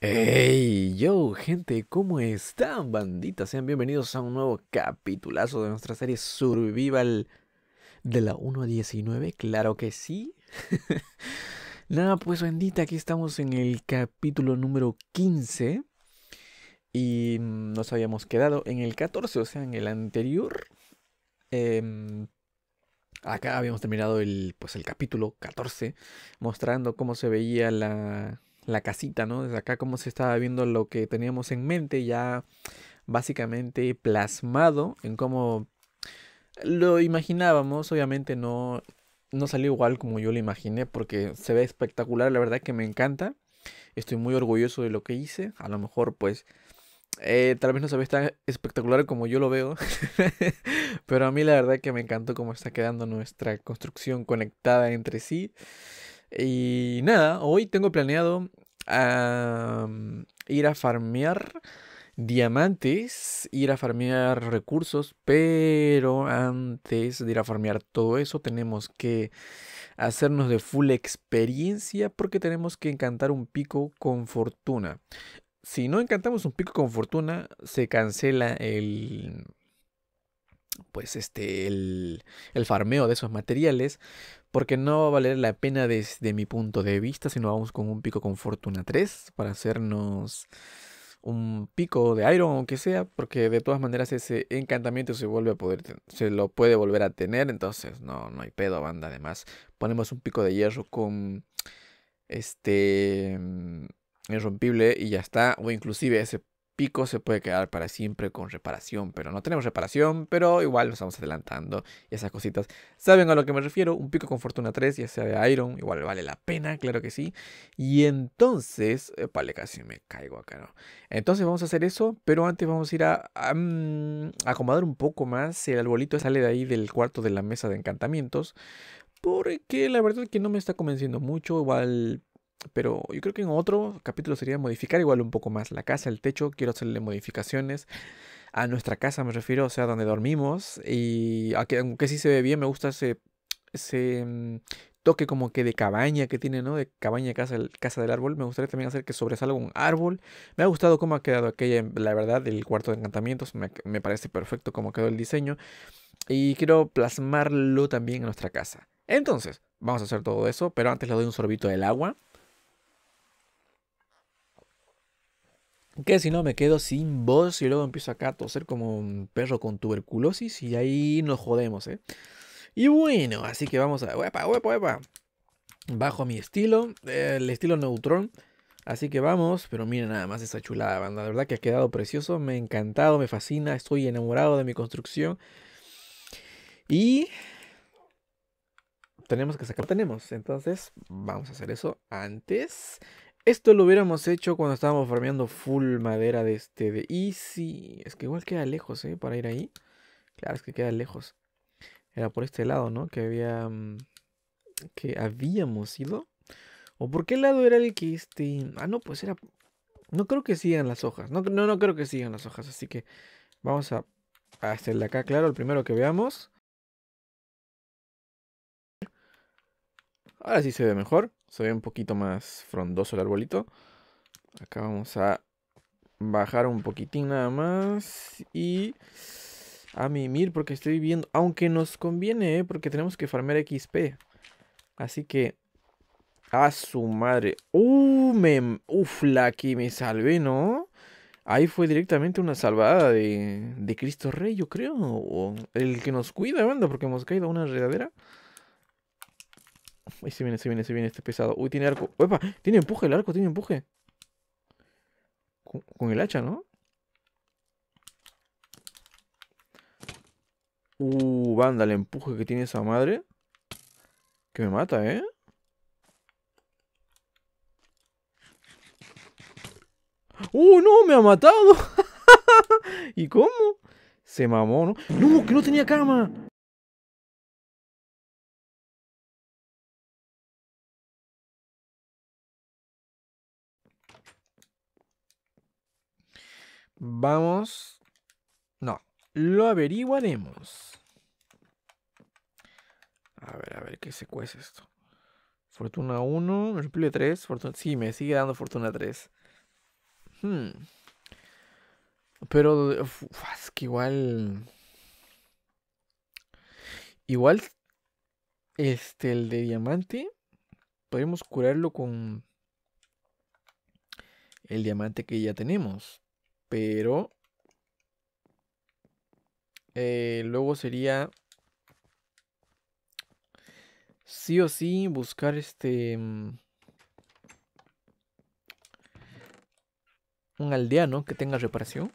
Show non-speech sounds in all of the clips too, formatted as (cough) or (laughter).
Hey, yo, gente, ¿cómo están, bandita? Sean bienvenidos a un nuevo capitulazo de nuestra serie Survival de la 1 a 19, claro que sí. (laughs) Nada, pues bendita, aquí estamos en el capítulo número 15 y nos habíamos quedado en el 14, o sea, en el anterior. Em, acá habíamos terminado el, pues, el capítulo 14, mostrando cómo se veía la, la casita, ¿no? Desde acá cómo se estaba viendo lo que teníamos en mente ya básicamente plasmado en cómo lo imaginábamos, obviamente no, no salió igual como yo lo imaginé porque se ve espectacular, la verdad que me encanta. Estoy muy orgulloso de lo que hice. A lo mejor pues eh, tal vez no se ve tan espectacular como yo lo veo. (laughs) Pero a mí la verdad que me encantó cómo está quedando nuestra construcción conectada entre sí. Y nada, hoy tengo planeado ir a farmear diamantes, ir a farmear recursos, pero antes de ir a farmear todo eso tenemos que hacernos de full experiencia porque tenemos que encantar un pico con fortuna. Si no encantamos un pico con fortuna, se cancela el pues este el, el farmeo de esos materiales porque no va a valer la pena desde mi punto de vista si no vamos con un pico con fortuna 3 para hacernos un pico de iron aunque sea porque de todas maneras ese encantamiento se vuelve a poder se lo puede volver a tener entonces no no hay pedo banda además ponemos un pico de hierro con este mm, irrompible y ya está o inclusive ese pico se puede quedar para siempre con reparación, pero no tenemos reparación, pero igual nos estamos adelantando y esas cositas. ¿Saben a lo que me refiero? Un pico con fortuna 3, ya sea de Iron, igual vale la pena, claro que sí. Y entonces, vale, casi me caigo acá, ¿no? Entonces vamos a hacer eso, pero antes vamos a ir a, mm, acomodar un poco más. El arbolito sale de ahí del cuarto de la mesa de encantamientos. Porque la verdad es que no me está convenciendo mucho. Igual pero yo creo que en otro capítulo sería modificar igual un poco más la casa, el techo. Quiero hacerle modificaciones a nuestra casa, me refiero, o sea, donde dormimos. Y aunque, sí se ve bien, me gusta ese, ese mm, toque como que de cabaña que tiene, ¿no? De cabaña casa, del árbol. Me gustaría también hacer que sobresalga un árbol. Me ha gustado cómo ha quedado aquella, la verdad, del cuarto de encantamientos. Me, me parece perfecto cómo quedó el diseño. Y quiero plasmarlo también en nuestra casa. Entonces, vamos a hacer todo eso, pero antes le doy un sorbito del agua. Que si no me quedo sin voz y luego empiezo acá a toser como un perro con tuberculosis y ahí nos jodemos, ¿eh? Y bueno, así que vamos a... ¡Huepa, huepa, huepa! Bajo mi estilo, el estilo Neutron. Así que vamos, pero miren nada más esa chulada, banda. La verdad que ha quedado precioso, me ha encantado, me fascina, estoy enamorado de mi construcción. Y tenemos que sacar, tenemos. Entonces, vamos a hacer eso antes. Esto lo hubiéramos hecho cuando estábamos farmeando full madera de este de Easy. Es que igual queda lejos, ¿eh? Para ir ahí. Claro, es que queda lejos. Era por este lado, ¿no? Que había... Mm, que habíamos ido. ¿O por qué lado era el que este... Ah, no, pues era... No creo que sigan las hojas. No, no, no creo que sigan las hojas. Así que vamos a, a hacerle acá, claro, el primero que veamos. Ahora sí se ve mejor. Se ve un poquito más frondoso el arbolito. Acá vamos a bajar un poquitín nada más. Y a mimir porque estoy viendo. Aunque nos conviene, ¿eh? porque tenemos que farmear XP. Así que... A su madre. Uh, me... Uf, la que me salvé, ¿no? Ahí fue directamente una salvada de, de Cristo Rey, yo creo. O el que nos cuida, banda, porque hemos caído a una redadera. Ahí se viene, se viene, se viene este pesado. Uy, tiene arco. ¡Epa! Tiene empuje el arco, tiene empuje. Con, el hacha, ¿no? Uh, banda, el empuje que tiene esa madre. Que me mata, ¿eh? ¡Uh, no! ¡Me ha matado! (laughs) ¿Y cómo? Se mamó, ¿no? ¡No! ¡Que no tenía cama! Vamos. No, lo averiguaremos. A ver, a ver qué se cuece esto. Fortuna 1, repliegue 3, fortuna... Sí, me sigue dando fortuna 3. Hmm. Pero es que igual. Igual. Este, el de diamante. Podemos curarlo con. El diamante que ya tenemos. Pero. Eh, luego sería. Sí o sí buscar este. Mm, un aldeano que tenga reparación.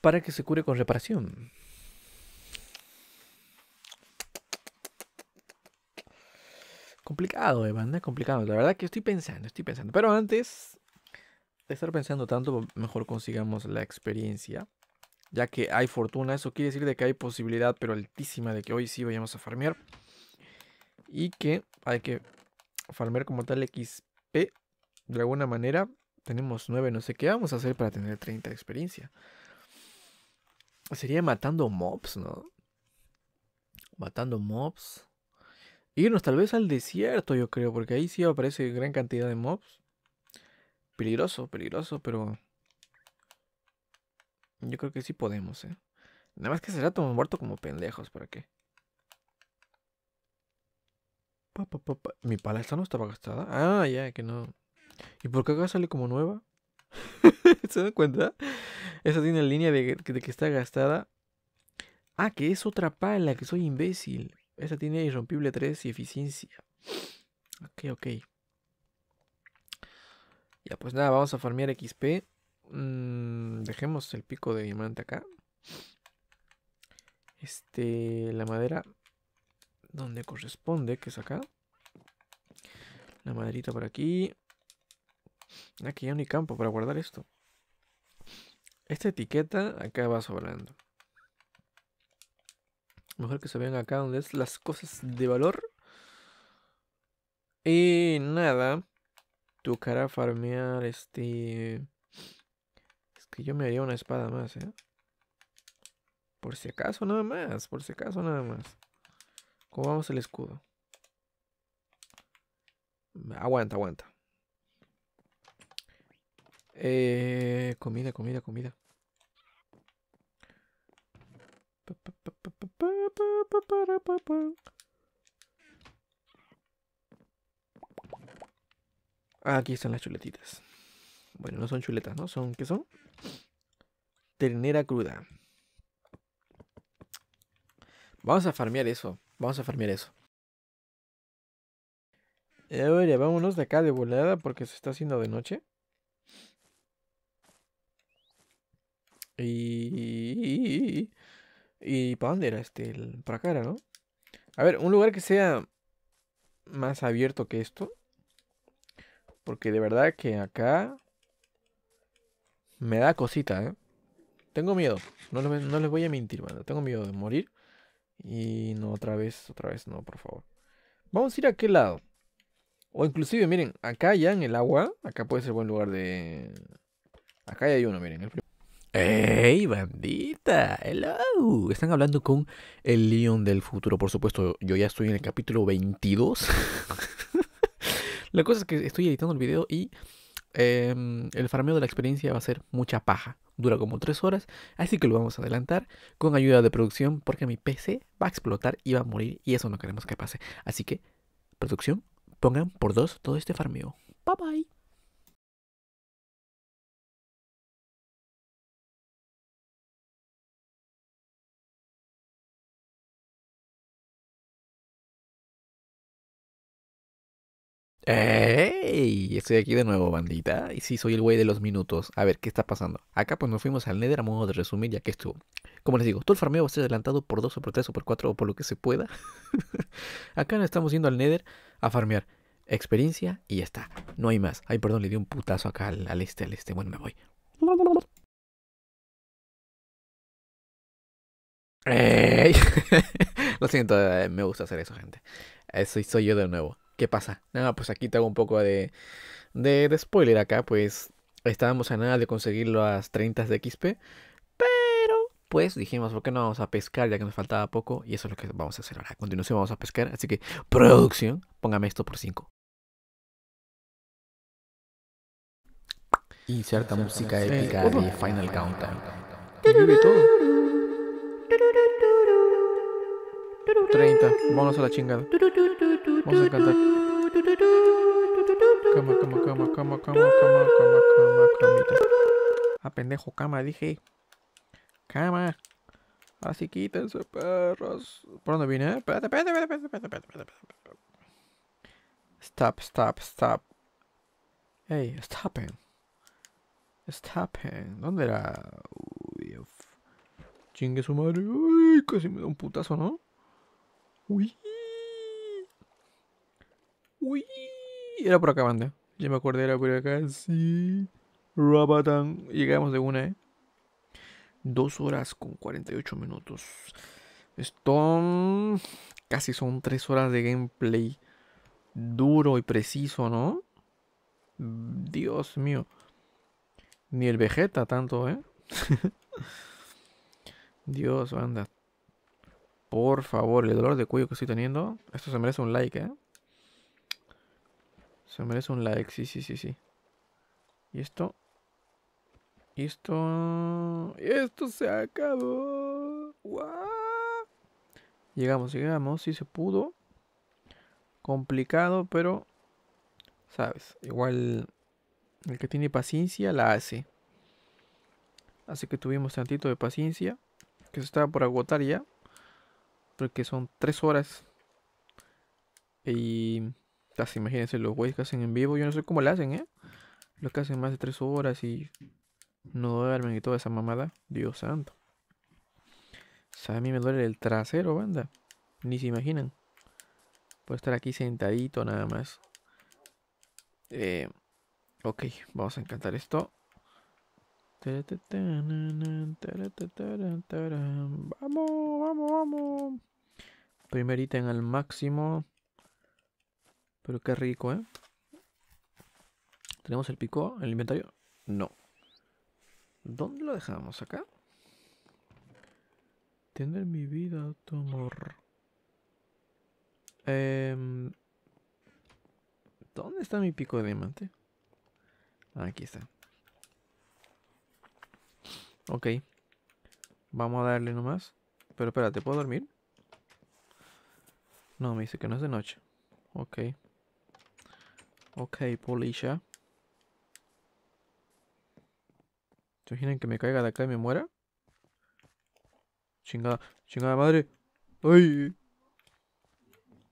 Para que se cure con reparación. Complicado, Evan, complicado. La verdad que estoy pensando, estoy pensando. Pero antes de estar pensando tanto, mejor consigamos la experiencia. Ya que hay fortuna, eso quiere decir de que hay posibilidad, pero altísima, de que hoy sí vayamos a farmear. Y que hay que farmear como tal XP de alguna manera tenemos 9, no sé qué vamos a hacer para tener 30 de experiencia. Sería matando mobs, ¿no? Matando mobs. Irnos tal vez al desierto, yo creo, porque ahí sí aparece gran cantidad de mobs. Peligroso, peligroso, pero... Yo creo que sí podemos, ¿eh? Nada más que ese rato hemos muerto como pendejos, ¿para qué? Mi pala esta no estaba gastada. Ah, ya, que no. ¿Y por qué acá sale como nueva? (laughs) ¿Se dan cuenta? Esa tiene línea de, que está gastada. Ah, que es otra pala, que soy imbécil. Esa tiene irrompible 3 y eficiencia. Ok, ok. Ya, pues nada, vamos a farmear XP. Mm, dejemos el pico de diamante acá. Este, la madera donde corresponde, que es acá. La maderita por aquí. Aquí ya no hay campo para guardar esto. Esta etiqueta acá va sobrando. Mejor que se vean acá donde es las cosas de valor. Y nada. Tocará farmear este... Es que yo me haría una espada más, ¿eh? Por si acaso nada más. Por si acaso nada más. ¿Cómo vamos el escudo? Aguanta, aguanta. Eh, comida, comida, comida. Aquí están las chuletitas. Bueno, no son chuletas, ¿no? Son, ¿qué son? Ternera cruda. Vamos a farmear eso. Vamos a farmear eso. Ahora, vámonos de acá de volada porque se está haciendo de noche. Y. ¿Y para dónde era este? Para acá ¿no? A ver, un lugar que sea más abierto que esto. Porque de verdad que acá me da cosita, ¿eh? Tengo miedo. No, no les voy a mentir, mano. Tengo miedo de morir. Y no, otra vez, otra vez, no, por favor. Vamos a ir a qué lado. O inclusive, miren, acá ya en el agua, acá puede ser buen lugar de... Acá ya hay uno, miren. El ¡Ey, bandita! ¡Hello! Están hablando con el León del futuro. Por supuesto, yo ya estoy en el capítulo 22. (laughs) la cosa es que estoy editando el video y em, el farmeo de la experiencia va a ser mucha paja. Dura como 3 horas, así que lo vamos a adelantar con ayuda de producción porque mi PC va a explotar y va a morir y eso no queremos que pase. Así que, producción, pongan por dos todo este farmeo. Bye bye. ¡Ey! Estoy aquí de nuevo, bandita. Y sí, soy el güey de los minutos. A ver, ¿qué está pasando? Acá pues nos fuimos al Nether a modo de resumir, ya que estuvo. Como les digo, todo el farmeo va a ser adelantado por 2 o por 3 o por 4 o por lo que se pueda. (laughs) Acá nos estamos yendo al Nether a farmear experiencia y ya está. No hay más. Ay, perdón, le di un putazo acá al, este, al este. Bueno, me voy. (laughs) ¡Ey! (laughs) lo siento, eh, me gusta hacer eso, gente. Soy yo de nuevo. ¿Qué pasa? Nada, pues aquí te hago un poco de, de, spoiler acá, pues estábamos a nada de conseguir las 30 de XP, pero pues dijimos, ¿por qué no vamos a pescar ya que nos faltaba poco? Y eso es lo que vamos a hacer ahora. A continuación vamos a pescar, así que producción, póngame esto por 5. Inserta música épica de Final Countdown. Vive todo. 30. Vámonos a la chingada. Vamos a cantar. Cama, cama, cama, cama, cama, cama, cama, cama, camita. Ah, pendejo, cama, dije. Cama. Así quítense, perros. ¿Por dónde vine? Espérate, espérate, espérate, espérate, espérate. Stop, stop, stop. Hey, stopping. Stopping. ¿Dónde era? Uy. Chingue su madre. Uy, casi me da un putazo, ¿no? Uy. Uy. Era por acá, banda. Ya me acordé, era por acá. Sí. Rabatán. Llegamos de una, ¿eh? Dos horas con 48 minutos. Esto casi son tres horas de gameplay duro y preciso, ¿no? Dios mío. Ni el Vegeta tanto, ¿eh? (laughs) Dios, banda. Por favor, el dolor de cuello que estoy teniendo. Esto se merece un like, ¿eh? Se merece un like, sí, sí, sí, sí. Y esto. Y esto. Y esto se acabó. ¡Guau! Llegamos, llegamos, sí se pudo. Complicado, pero. Sabes, igual. El que tiene paciencia la hace. Así que tuvimos tantito de paciencia. Que se estaba por agotar ya. Porque son tres horas. Y. Casi imagínense los güeyes que hacen en vivo. Yo no sé cómo lo hacen, ¿eh? Los que hacen más de tres horas y. No duermen y toda esa mamada. Dios santo. O sea, a mí me duele el trasero, banda. Ni se imaginan. Puedo estar aquí sentadito nada más. Eh, ok, vamos a encantar esto. Vamos, vamos, vamos. Primer ítem al máximo. Pero qué rico, ¿eh? ¿Tenemos el pico en el inventario? No. ¿Dónde lo dejamos? ¿Acá? Tener mi vida, tu amor. Em, ¿Dónde está mi pico de diamante? Aquí está. Ok. Vamos a darle nomás. Pero espérate, ¿puedo dormir? No, me dice que no es de noche. Ok. Ok, Polisha. ¿Se imaginan que me caiga de acá y me muera? Chingada, chingada madre. ¡Ay!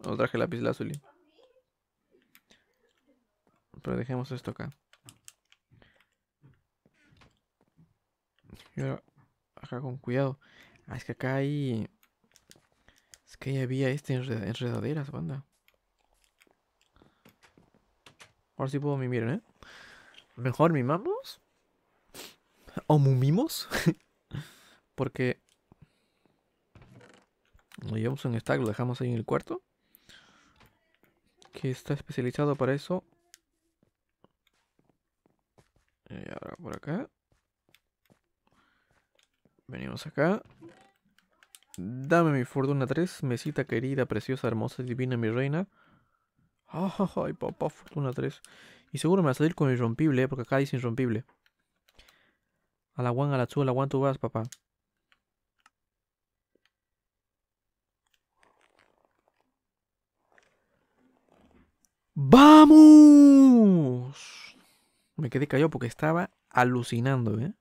No traje lápiz lazuli. Pero dejemos esto acá. Y ahora, acá con cuidado. Ah, es que acá hay... Es que ahí había este enred- enredaderas, banda. Ahora sí puedo mimir, ¿eh? Mejor mimamos. O mumimos. (laughs) Porque... Lo llevamos en stack, lo dejamos ahí en el cuarto. Que está especializado para eso. Y ahora por acá. Venimos acá. Dame mi fortuna 3, mesita querida, preciosa, hermosa, divina, mi reina. Ay, papá, fortuna 3. Y seguro me va a salir con irrompible, ¿eh? porque acá dice irrompible. A la one, a la tú vas, papá. ¡Vamos! Me quedé callado porque estaba alucinando, ¿eh?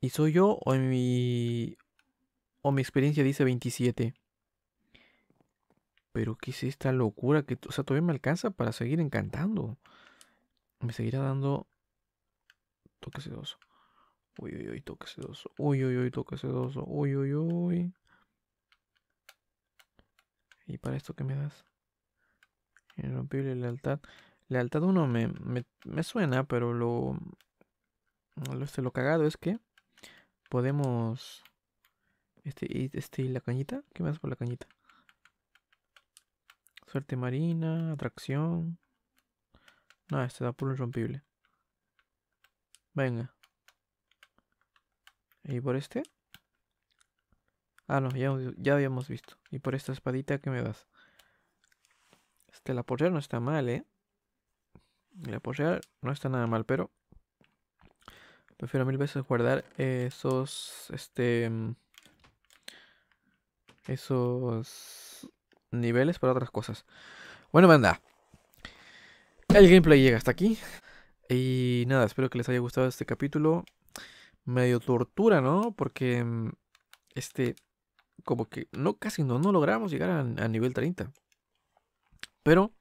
¿Y soy yo o en mi... o mi experiencia dice 27? Pero ¿qué es esta locura? Que, o sea, todavía me alcanza para seguir encantando. Me seguirá dando toque sedoso. Uy, uy, uy, toque sedoso. Uy, uy, uy, toque sedoso. Uy, uy, uy. ¿Y para esto qué me das? Irrompible lealtad. Lealtad 1 me, me, me suena, pero lo, lo, este, lo cagado es que podemos... Este, este, ¿y la cañita? ¿Qué das por la cañita? Suerte marina, atracción. No, este da por irrompible. Venga. ¿Y por este? Ah, no, ya, ya habíamos visto. ¿Y por esta espadita qué me das? Este, la portera no está mal, ¿eh? La real no está nada mal, pero prefiero mil veces guardar esos, este, esos niveles para otras cosas. Bueno, manda. El gameplay llega hasta aquí. Y nada, espero que les haya gustado este capítulo. Medio tortura, ¿no? Porque mm, este, como que no, casi no, no logramos llegar a, nivel 30. Pero,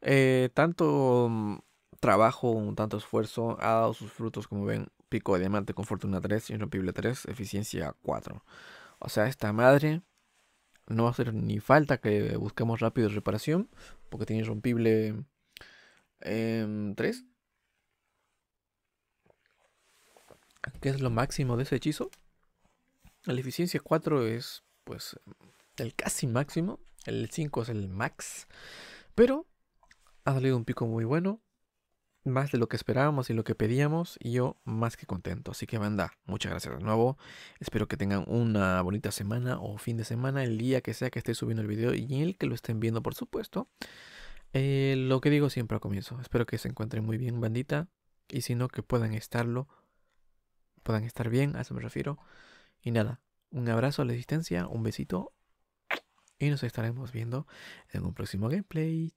eh, tanto trabajo, tanto esfuerzo ha dado sus frutos, como ven, pico de diamante con fortuna 3, irrompible 3, eficiencia 4. O sea, esta madre no va a hacer ni falta que busquemos rápido reparación, porque tiene irrompible 3. ¿Qué es lo máximo de ese hechizo? La eficiencia 4 es pues el casi máximo. El 5 es el max. Pero ha salido un pico muy bueno. Más de lo que esperábamos y lo que pedíamos. Y yo más que contento. Así que banda, muchas gracias de nuevo. Espero que tengan una bonita semana o fin de semana. El día que sea que esté subiendo el video. Y el que lo estén viendo, por supuesto. Eh, lo que digo siempre al comienzo. Espero que se encuentren muy bien, bandita. Y si no, que puedan estarlo. Puedan estar bien, a eso me refiero. Y nada, un abrazo a la distancia, un besito. Y nos estaremos viendo en un próximo gameplay.